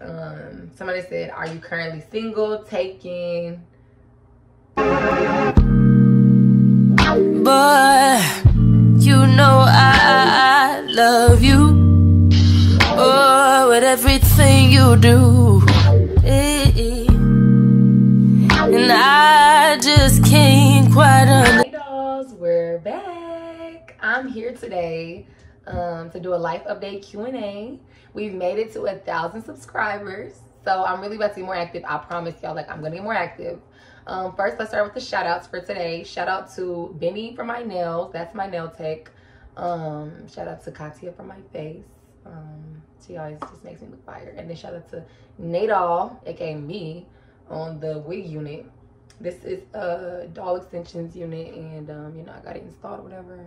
Um, somebody said, are you currently single, taking? Boy, you know I love you. Oh, with everything you do. And I just can't quite understand. Hey dolls, we're back. I'm here today um, to do a life update Q&A. We've made it to a thousand subscribers. So I'm really about to be more active. I promise y'all, like I'm gonna get more active. Um, first, let's start with the shout outs for today. Shout out to Benny for my nails. That's my nail tech. Um, shout out to Katia for my face. Um, she always just makes me look fire. And then shout out to Nadal, aka me, on the wig unit. This is a doll extensions unit, and um, you know I got it installed, or whatever.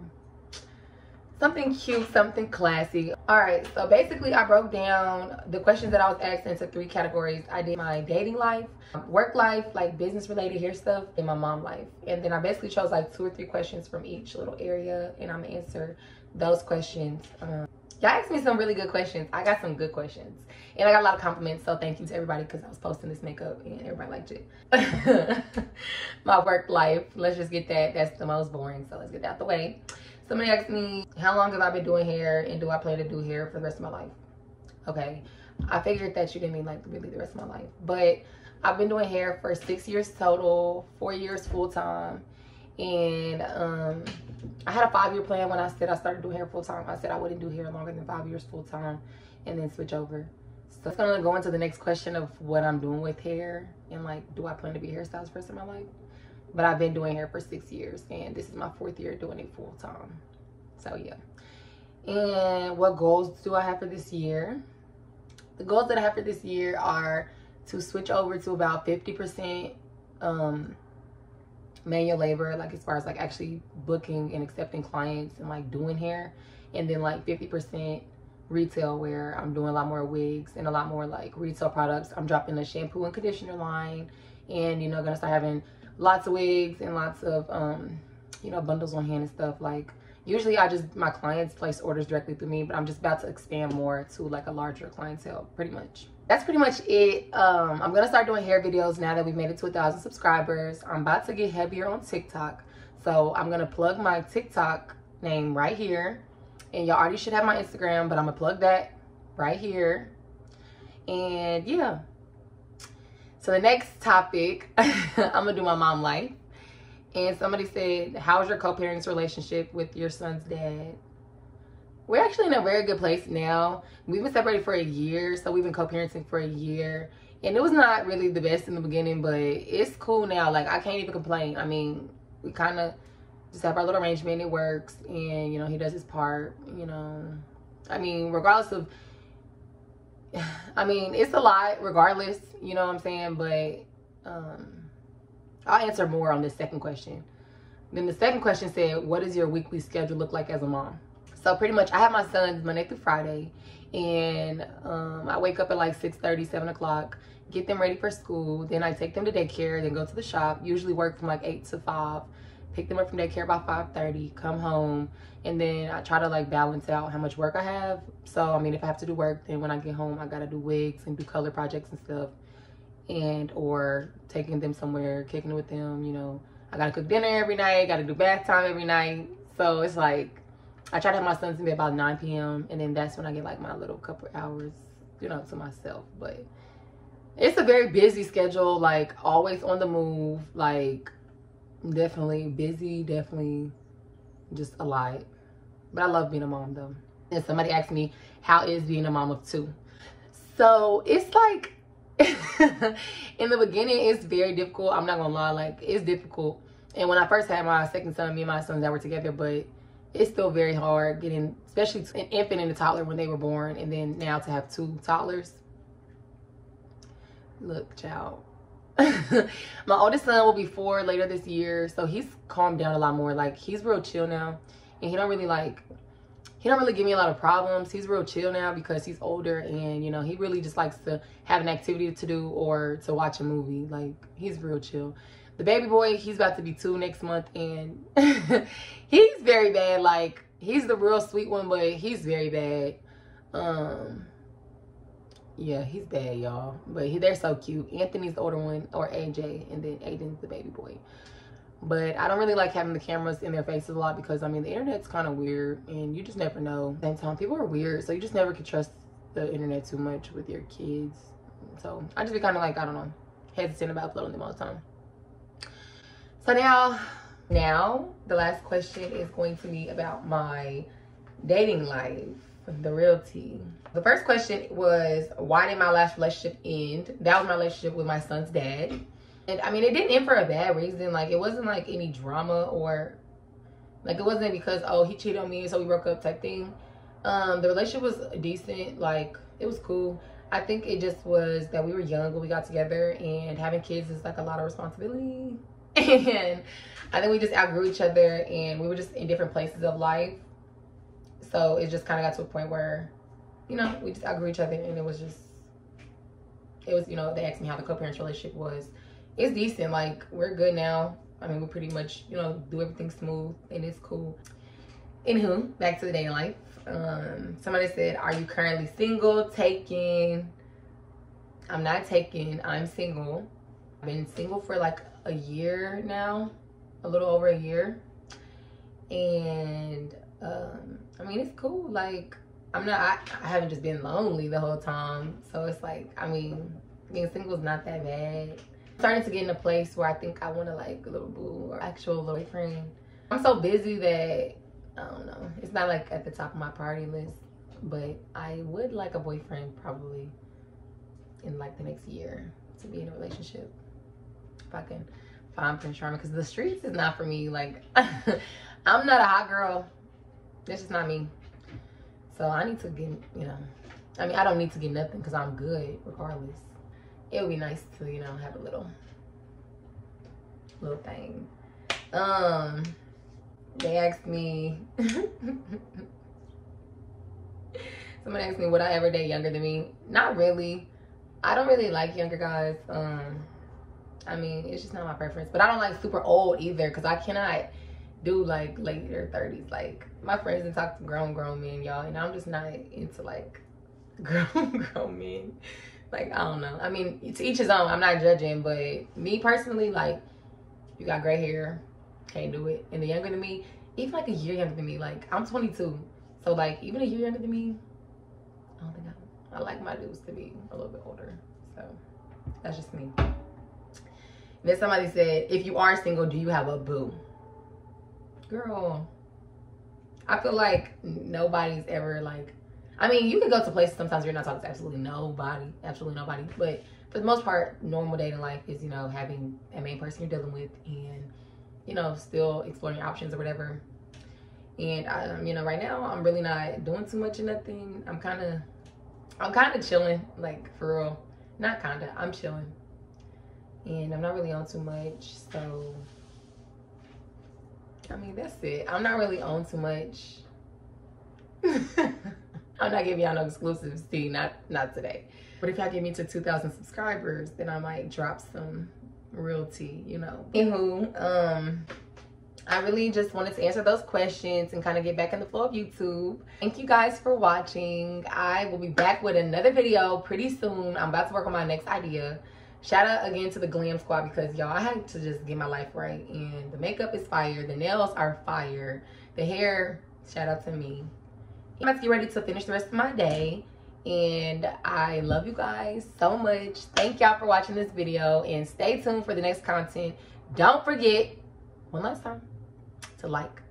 Something cute, something classy. All right, so basically I broke down the questions that I was asked into three categories. I did my dating life, work life, like business related hair stuff, and my mom life. And then I basically chose like two or three questions from each little area, and I'm gonna answer those questions. Um, Y'all asked me some really good questions. I got some good questions. And I got a lot of compliments, so thank you to everybody because I was posting this makeup and everybody liked it. My work life, let's just get that. That's the most boring, so let's get that out the way. Somebody asked me, how long have I been doing hair and do I plan to do hair for the rest of my life? Okay, I figured that you didn't mean like really the rest of my life. But I've been doing hair for six years total, four years full time. And um, I had a five year plan when I said I started doing hair full time. I said I wouldn't do hair longer than five years full time and then switch over. So it's gonna go into the next question of what I'm doing with hair and like, do I plan to be a hairstylist for the rest of my life? But I've been doing hair for six years and this is my fourth year doing it full time. So yeah. And what goals do I have for this year? The goals that I have for this year are to switch over to about 50% um, manual labor, like as far as like actually booking and accepting clients and like doing hair. And then like 50% retail where I'm doing a lot more wigs and a lot more like retail products. I'm dropping a shampoo and conditioner line and you know gonna start having lots of wigs and lots of um you know bundles on hand and stuff. Like usually I just my clients place orders directly through me but I'm just about to expand more to like a larger clientele pretty much. That's pretty much it. Um I'm gonna start doing hair videos now that we've made it to a thousand subscribers. I'm about to get heavier on TikTok. So I'm gonna plug my TikTok name right here. And y'all already should have my Instagram, but I'm gonna plug that right here. And yeah. So the next topic, I'm gonna do my mom life. And somebody said, How's your co-parents relationship with your son's dad? We're actually in a very good place now. We've been separated for a year, so we've been co-parenting for a year. And it was not really the best in the beginning, but it's cool now. Like I can't even complain. I mean, we kind of just have our little arrangement. It works, and you know he does his part. You know, I mean, regardless of, I mean, it's a lot. Regardless, you know what I'm saying. But um, I'll answer more on this second question. Then the second question said, "What does your weekly schedule look like as a mom?" So pretty much, I have my sons Monday through Friday, and um, I wake up at like 6 30, 7 o'clock, get them ready for school. Then I take them to daycare, then go to the shop. Usually work from like 8 to 5 pick them up from daycare by 5.30 come home and then i try to like balance out how much work i have. So i mean if i have to do work then when i get home i gotta do wigs and do color projects and stuff and or taking them somewhere kicking it with them you know. I gotta cook dinner every night gotta do bath time every night. So it's like i try to have my sons in bed about 9 p.m and then that's when i get like my little couple hours you know to myself. But it's a very busy schedule like always on the move like definitely busy, definitely just a lot. But I love being a mom though. And somebody asked me, how is being a mom of two? So it's like, in the beginning, it's very difficult. I'm not gonna lie, like it's difficult. And when I first had my second son, me and my sons that were together, but it's still very hard getting, especially an infant and a toddler when they were born, and then now to have two toddlers. Look, child, my oldest son will be four later this year so he's calmed down a lot more. Like he's real chill now and he don't really like he don't really give me a lot of problems. He's real chill now because he's older and you know he really just likes to have an activity to do or to watch a movie. Like he's real chill. The baby boy he's about to be two next month and he's very bad. Like he's the real sweet one but he's very bad. Um yeah, he's bad, y'all. But he, they're so cute. Anthony's the older one, or AJ, and then Aiden's the baby boy. But I don't really like having the cameras in their faces a lot because I mean the internet's kind of weird, and you just never know. Same time, people are weird, so you just never can trust the internet too much with your kids. So I just be kind of like I don't know, hesitant about uploading them all the time. So now, now the last question is going to be about my dating life, the real realty. The first question was, why did my last relationship end? That was my relationship with my son's dad. And I mean, it didn't end for a bad reason. Like, it wasn't like any drama or like it wasn't because, oh, he cheated on me, so we broke up type thing. Um, the relationship was decent. Like, it was cool. I think it just was that we were young when we got together, and having kids is like a lot of responsibility. and I think we just outgrew each other, and we were just in different places of life. So it just kind of got to a point where, you know, we just outgrew each other, and it was just, it was, you know, they asked me how the co-parents relationship was. It's decent. Like we're good now. I mean, we pretty much, you know, do everything smooth, and it's cool. Anywho, back to the dating life. Um, somebody said, "Are you currently single? Taking?" I'm not taking. I'm single. I've been single for like a year now, a little over a year, and um, I mean, it's cool. Like, I'm not, I, I haven't just been lonely the whole time. So it's like, I mean, being single is not that bad. I'm starting to get in a place where I think I want to like a little boo or actual boyfriend. I'm so busy that, I don't know, it's not like at the top of my priority list. But I would like a boyfriend probably in like the next year to be in a relationship. If I can find Prince Charming. Because the streets is not for me. Like, I'm not a hot girl. This is not me. So I need to get, you know, I mean, I don't need to get nothing because I'm good regardless. It would be nice to, you know, have a little, little thing. Um, they asked me, someone asked me would I ever date younger than me? Not really. I don't really like younger guys. Um, I mean, it's just not my preference. But I don't like super old either because I cannot do like later 30s. Like my friends and talk to grown grown men, y'all, and I'm just not into like grown grown men. Like I don't know. I mean, to each his own. I'm not judging, but me personally, like you got gray hair, can't do it. And the younger than me, even like a year younger than me, like I'm 22, so like even a year younger than me, I don't think I. I like my dudes to be a little bit older. So that's just me. Then somebody said, if you are single, do you have a boo? Girl, I feel like nobody's ever like, I mean, you can go to places sometimes you're not talking to absolutely nobody, absolutely nobody. But for the most part, normal dating life is, you know, having a main person you're dealing with and, you know, still exploring options or whatever. And, um, you know, right now I'm really not doing too much of nothing. I'm kind of, I'm kind of chilling, like for real. Not kind of, I'm chilling. And I'm not really on too much, so I mean, that's it. I'm not really on too much. I'm not giving y'all no exclusives, see, not not today. But if y'all get me to 2,000 subscribers, then I might drop some real tea, you know. Anywho, um, I really just wanted to answer those questions and kind of get back in the flow of YouTube. Thank you guys for watching. I will be back with another video pretty soon. I'm about to work on my next idea shout out again to the glam squad because y'all i had to just get my life right. And the makeup is fire. The nails are fire. The hair shout out to me. I'm about to get ready to finish the rest of my day. And i love you guys so much. Thank y'all for watching this video. And stay tuned for the next content. Don't forget one last time to like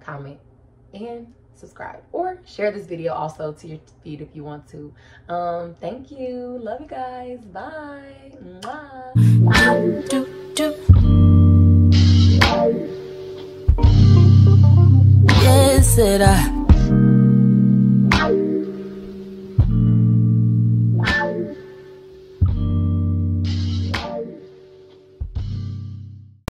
comment and subscribe or share this video also to your feed if you want to. Um thank you. Love you guys. Bye. Mwah. Yes, it I